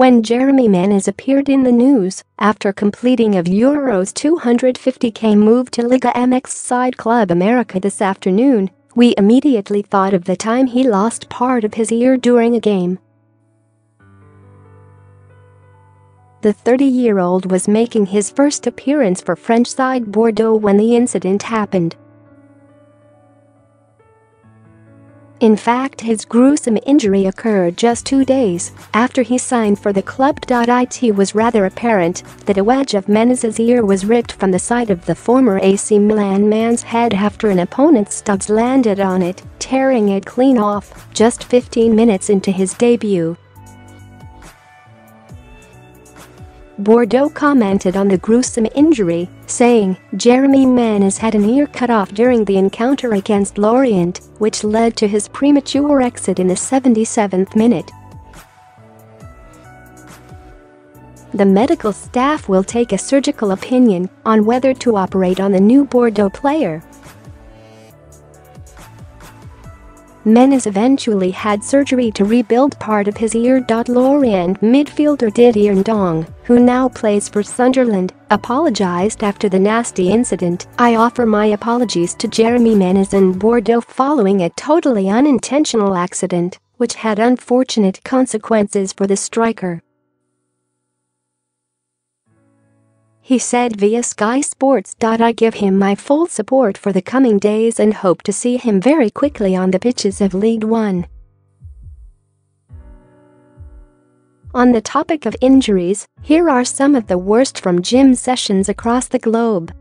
when Jeremy Menez appeared in the news after completing a Euros 250k move to Liga MX side Club America this afternoon, we immediately thought of the time he lost part of his ear during a game. The 30-year-old was making his first appearance for French side Bordeaux when the incident happened. In fact his gruesome injury occurred just two days after he signed for the club. It was rather apparent that a wedge of Menez's ear was ripped from the side of the former AC Milan man's head after an opponent's studs landed on it, tearing it clean off just 15 minutes into his debut. Bordeaux commented on the gruesome injury, saying, Jeremy Menez had an ear cut off during the encounter against Lorient, which led to his premature exit in the 77th minute. The medical staff will take a surgical opinion on whether to operate on the new Bordeaux player. Menez eventually had surgery to rebuild part of his ear. Lorient midfielder Didier Ndong, who now plays for Sunderland, apologized after the nasty incident. I offer my apologies to Jeremy Menez and Bordeaux following a totally unintentional accident, which had unfortunate consequences for the striker. He said via Sky Sports. I give him my full support for the coming days and hope to see him very quickly on the pitches of League One. On the topic of injuries, here are some of the worst from gym sessions across the globe.